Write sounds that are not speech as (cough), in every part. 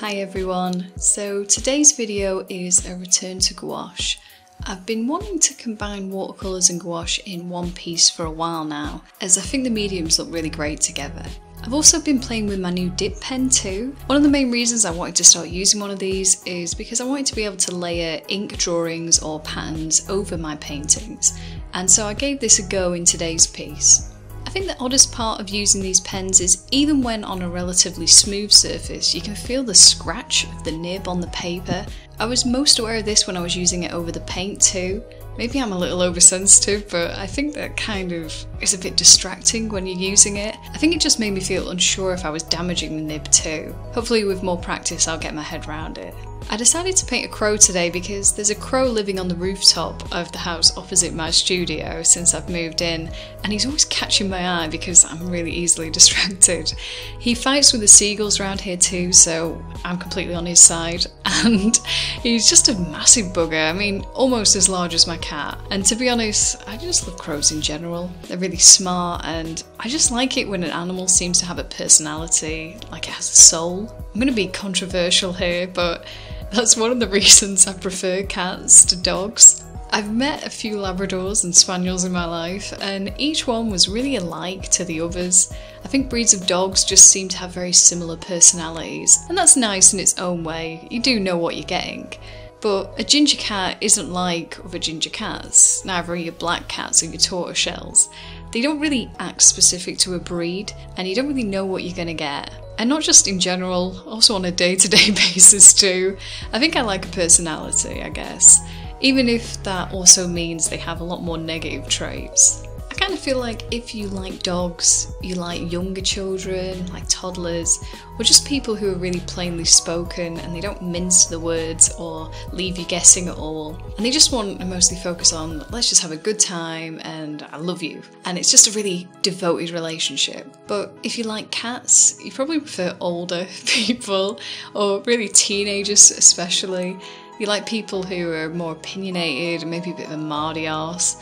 Hi everyone, so today's video is a return to gouache. I've been wanting to combine watercolours and gouache in one piece for a while now, as I think the mediums look really great together. I've also been playing with my new dip pen too. One of the main reasons I wanted to start using one of these is because I wanted to be able to layer ink drawings or patterns over my paintings, and so I gave this a go in today's piece. I think the oddest part of using these pens is even when on a relatively smooth surface, you can feel the scratch of the nib on the paper. I was most aware of this when I was using it over the paint too. Maybe I'm a little oversensitive, but I think that kind of is a bit distracting when you're using it. I think it just made me feel unsure if I was damaging the nib too. Hopefully with more practice I'll get my head around it. I decided to paint a crow today because there's a crow living on the rooftop of the house opposite my studio since I've moved in, and he's always catching my eye because I'm really easily (laughs) distracted. He fights with the seagulls around here too, so I'm completely on his side, (laughs) and he's just a massive bugger. I mean, almost as large as my cat. And to be honest, I just love crows in general. They're really smart, and I just like it when an animal seems to have a personality, like it has a soul. I'm going to be controversial here, but that's one of the (laughs) reasons I prefer cats to dogs. I've met a few Labradors and Spaniels in my life, and each one was really alike to the others. I think breeds of dogs just seem to have very similar personalities, and that's nice in its own way. You do know what you're getting. But a ginger cat isn't like other ginger cats, neither are your black cats or your tortoise shells. They don't really act specific to a breed, and you don't really know what you're going to get. And not just in general, also on a day to day basis too. I think I like a personality, I guess. Even if that also means they have a lot more negative traits. I kind of feel like if you like dogs, you like younger children, like toddlers, or just people who are really plainly spoken and they don't mince the words or leave you guessing at all. And they just want to mostly focus on, let's just have a good time and I love you. And it's just a really devoted relationship. But if you like cats, you probably prefer older (laughs) people or really teenagers especially. You like people who are more opinionated, maybe a bit of a mardy arse.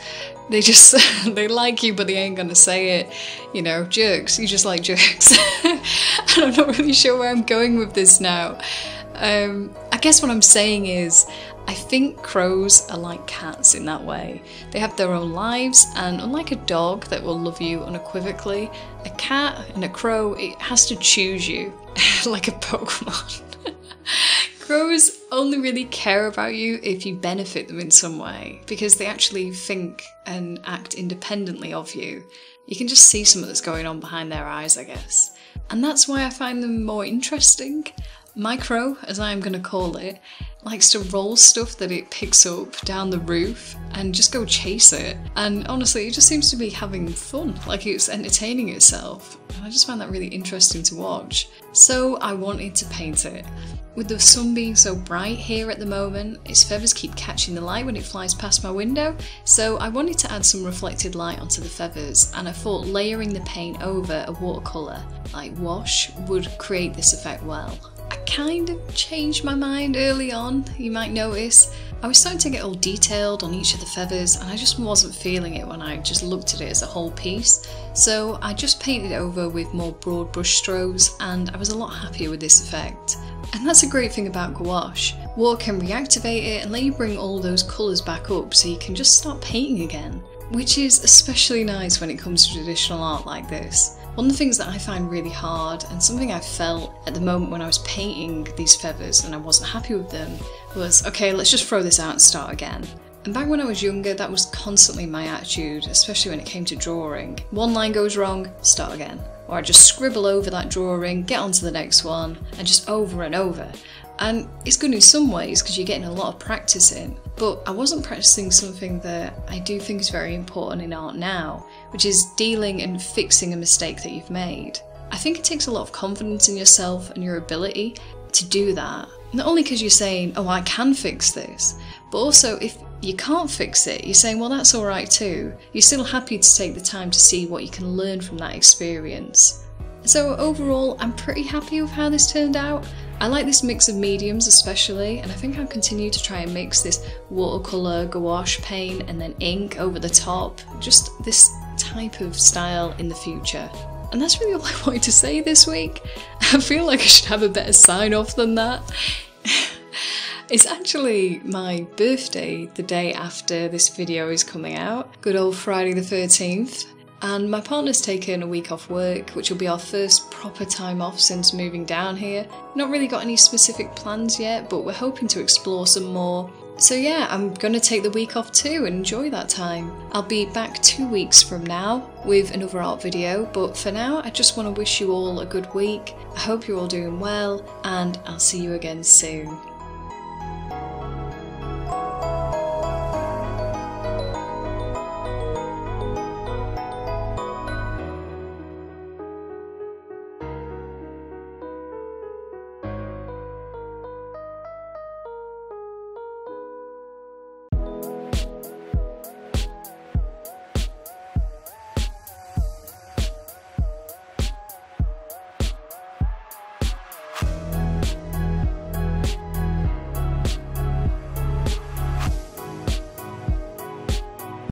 They just (laughs) they like you, but they ain't gonna say it. You know, jerks. You just like jerks. (laughs) and I'm not really sure where I'm going with this now. Um, I guess what I'm saying is, I think crows are like cats in that way. They have their own lives, and unlike a dog that will love you unequivocally, a cat and a crow it has to choose you, (laughs) like a Pokemon. Crows only really care about you if you benefit them in some way, because they actually think and act independently of you. You can just see something that's going on behind their eyes, I guess. And that's why I find them more interesting. My crow, as I am going to call it, likes to roll stuff that it picks up down the roof and just go chase it. And honestly, it just seems to be having fun, like it's entertaining itself. And I just find that really interesting to watch. So I wanted to paint it. With the sun being so bright here at the moment, its feathers keep catching the light when it flies past my window, so I wanted to add some reflected light onto the feathers, and I thought layering the paint over a watercolour, like wash, would create this effect well. Kind of changed my mind early on, you might notice. I was starting to get all detailed on each of the feathers and I just wasn't feeling it when I just looked at it as a whole piece. So I just painted it over with more broad brush strokes and I was a lot happier with this effect. And that's a great thing about gouache. Water can reactivate it and let you bring all those colours back up so you can just start painting again. Which is especially nice when it comes to traditional art like this. One of the things that I find really hard, and something I felt at the moment when I was painting these feathers and I wasn't happy with them, was okay, let's just throw this out and start again. And back when I was younger, that was constantly my attitude, especially when it came to drawing. One line goes wrong, start again. Or I just scribble over that drawing, get on to the next one, and just over and over. And it's good in some ways because you're getting a lot of practice in. But I wasn't practicing something that I do think is very important in art now, which is dealing and fixing a mistake that you've made. I think it takes a lot of confidence in yourself and your ability to do that. Not only because you're saying, oh, I can fix this, but also if you can't fix it, you're saying, well, that's alright too. You're still happy to take the time to see what you can learn from that experience. So, overall, I'm pretty happy with how this turned out. I like this mix of mediums especially, and I think I'll continue to try and mix this watercolour, gouache paint, and then ink over the top. Just this type of style in the future. And that's really (laughs) all I wanted to say this week. (laughs) I feel like I should have a better sign off than that. (laughs) It's actually my birthday the day after this video is coming out. Good old Friday the 13th. And my partner's taken a week off work, which will be our first proper time off since moving down here. Not really got any specific plans yet, but we're hoping to explore some more. So, yeah, I'm gonna take the week off too and enjoy that time. I'll be back two weeks from now with another art video, but for now, I just want to wish you all a good week. I hope you're all doing well, and I'll see you again soon.